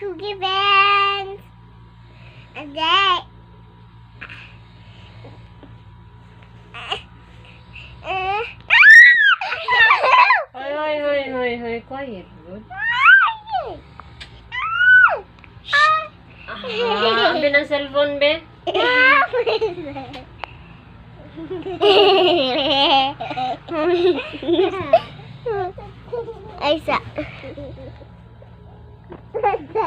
cookie bands. And that. Hơi hơi hơi hơi hơi quá nhiệt luôn. Ah, ambil ng cellphone, be. Ay, sa... 我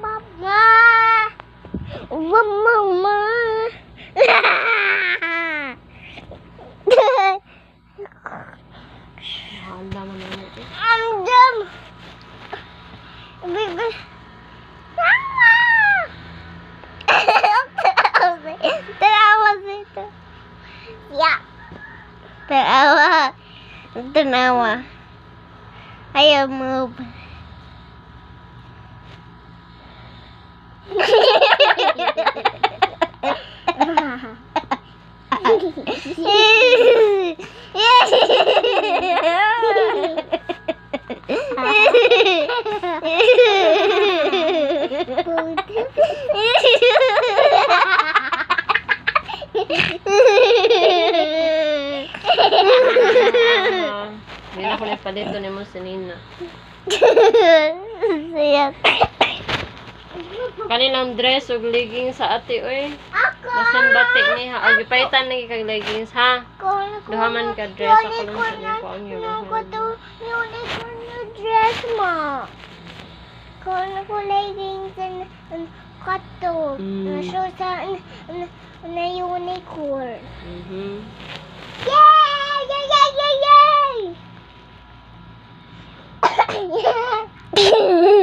妈妈我妈妈。Terawa. Terawa. Ayo move. Ah, Hindi na ko na palito ni mo si Nina. Siya. Kanilang dress ug leggings sa ate, oy. Ako. Masan bati ni ha. Og ipaitan lagi kag leggings, ha? Duhaman ka dress ako lang sa niyo ko ang yun. Ko to unicorn na dress mo. Kono ko leggings and and kato. Mm. Show sa na, unicorn. Mhm. Yay! Yay! Yay! Yay! Yay!